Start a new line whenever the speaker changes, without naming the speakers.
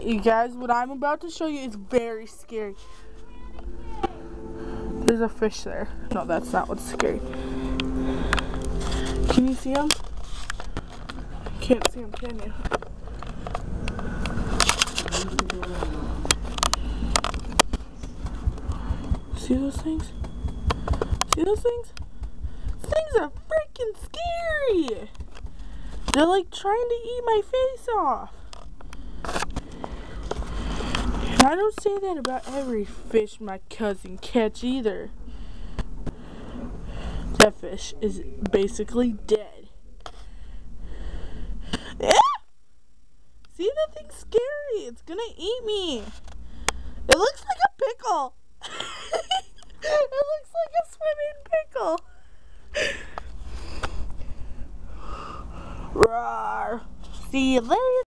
You guys, what I'm about to show you is very scary. There's a fish there. No, that's not what's scary. Can you see him? Can't see him, can you? See those things? See those things? Things are freaking scary! They're like trying to eat my face off. I don't say that about every fish my cousin catch either. That fish is basically dead. Ah! See that thing's scary. It's gonna eat me. It looks like a pickle. it looks like a swimming pickle. Roar. See you later.